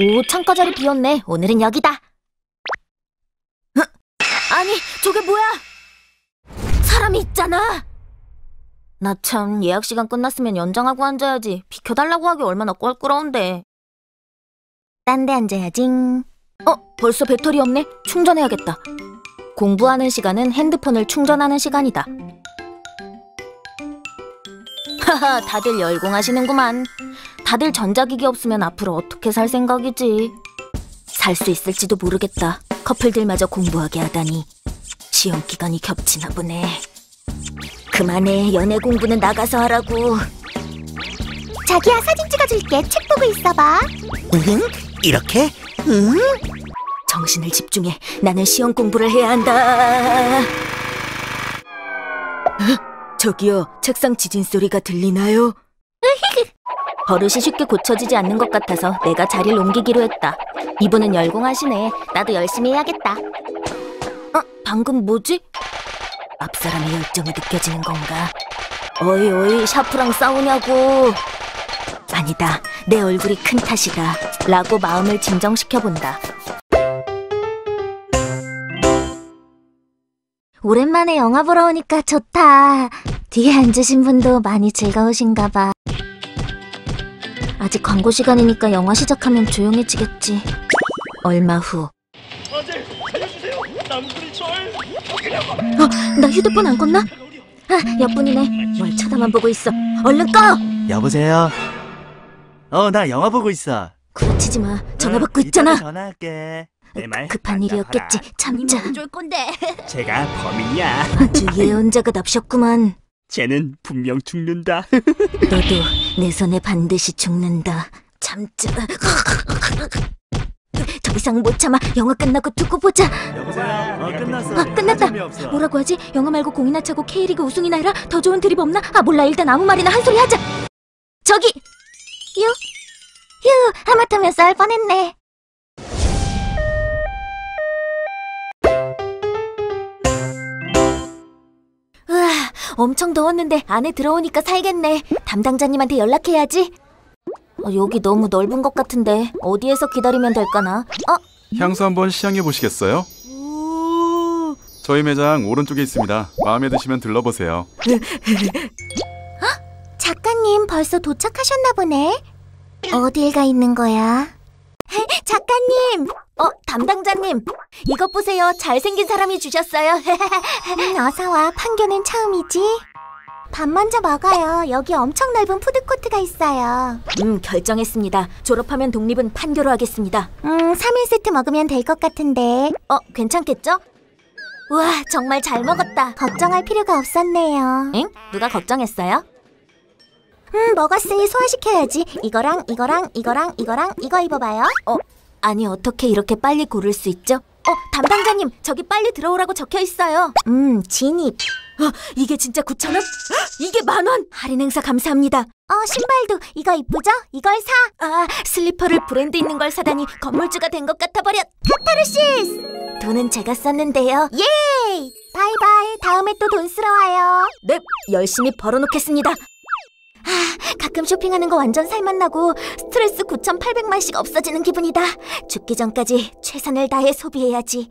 오, 창가 자리 비었네. 오늘은 여기다. 헉, 아니, 저게 뭐야? 사람이 있잖아. 나 참 예약 시간 끝났으면 연장하고 앉아야지. 비켜달라고 하기 얼마나 껄끄러운데. 딴 데 앉아야지. 어, 벌써 배터리 없네. 충전해야겠다. 공부하는 시간은 핸드폰을 충전하는 시간이다. 하하, 다들 열공하시는구만. 다들 전자기기 없으면 앞으로 어떻게 살 생각이지? 살 수 있을지도 모르겠다. 커플들마저 공부하게 하다니. 시험 기간이 겹치나 보네. 그만해, 연애 공부는 나가서 하라고. 자기야 사진 찍어줄게. 책 보고 있어봐. 응? 이렇게? 응? 정신을 집중해. 나는 시험 공부를 해야 한다. 헉, 저기요, 책상 지진 소리가 들리나요? 버릇이 쉽게 고쳐지지 않는 것 같아서 내가 자리를 옮기기로 했다. 이분은 열공하시네. 나도 열심히 해야겠다. 어, 방금 뭐지? 앞사람의 열정이 느껴지는 건가? 어이 어이 샤프랑 싸우냐고. 아니다. 내 얼굴이 큰 탓이다. 라고 마음을 진정시켜본다. 오랜만에 영화 보러 오니까 좋다. 뒤에 앉으신 분도 많이 즐거우신가 봐. 아직 광고 시간이니까 영화 시작하면 조용해지겠지. 얼마 후. 아들 살려주세요 나무꾼이 절 어, 나 휴대폰 안 껐나? 아, 옆분이네. 뭘 쳐다만 보고 있어. 얼른 꺼! 여보세요 어 나 영화 보고 있어 구라치지 마. 전화 받고 응, 있잖아. 전화할게 내말 급한 일이었겠지. 참자. 줄 건데. 제가 범인이야 아주 예언자가 납셨구만. 쟤는 분명 죽는다 너도 내 손에 반드시 죽는다. 참자. 더 이상 못 참아. 영화 끝나고 두고 보자. 여보세요 어 끝났어 아, 끝났다. 재미없어. 뭐라고 하지? 영화 말고 공이나 차고 K리그 우승이나 해라? 더 좋은 드립 없나? 아 몰라 일단 아무 말이나 한 소리 하자. 저기 휴, 하마터면 쌀 뻔했네. 엄청 더웠는데 안에 들어오니까 살겠네. 담당자님한테 연락해야지. 어, 여기 너무 넓은 것 같은데 어디에서 기다리면 될까나? 어? 향수 한번 시향해 보시겠어요? 저희 매장 오른쪽에 있습니다. 마음에 드시면 들러보세요. 작가님 벌써 도착하셨나 보네. 어딜 가 있는 거야? 작가님, 어, 담당자님. 이것 보세요. 잘생긴 사람이 주셨어요. 음, 어서 와. 판교는 처음이지? 밥 먼저 먹어요. 여기 엄청 넓은 푸드코트가 있어요. 음, 결정했습니다. 졸업하면 독립은 판교로 하겠습니다. 음, 3일 세트 먹으면 될 것 같은데. 어, 괜찮겠죠? 우와, 정말 잘 먹었다. 걱정할 필요가 없었네요. 엥? 누가 걱정했어요? 음, 먹었으니 소화시켜야지. 이거랑 이거랑 이거랑 이거랑 이거 입어봐요. 아니, 어떻게 이렇게 빨리 고를 수 있죠? 어, 담당자님, 저기 빨리 들어오라고 적혀 있어요. 음, 진입. 어, 이게 진짜 9,000원? 이게 만 원! 할인 행사 감사합니다. 어, 신발도 이거 이쁘죠? 이걸 사. 아, 슬리퍼를 브랜드 있는 걸 사다니 건물주가 된 것 같아 버렸. 타르시스. 돈은 제가 썼는데요. 예이. bye bye. 다음에 또 돈 쓰러 와요. 네, 열심히 벌어놓겠습니다. 가끔 쇼핑하는 거 완전 살맛나고 스트레스 9,800만씩 없어지는 기분이다. 죽기 전까지 최선을 다해 소비해야지.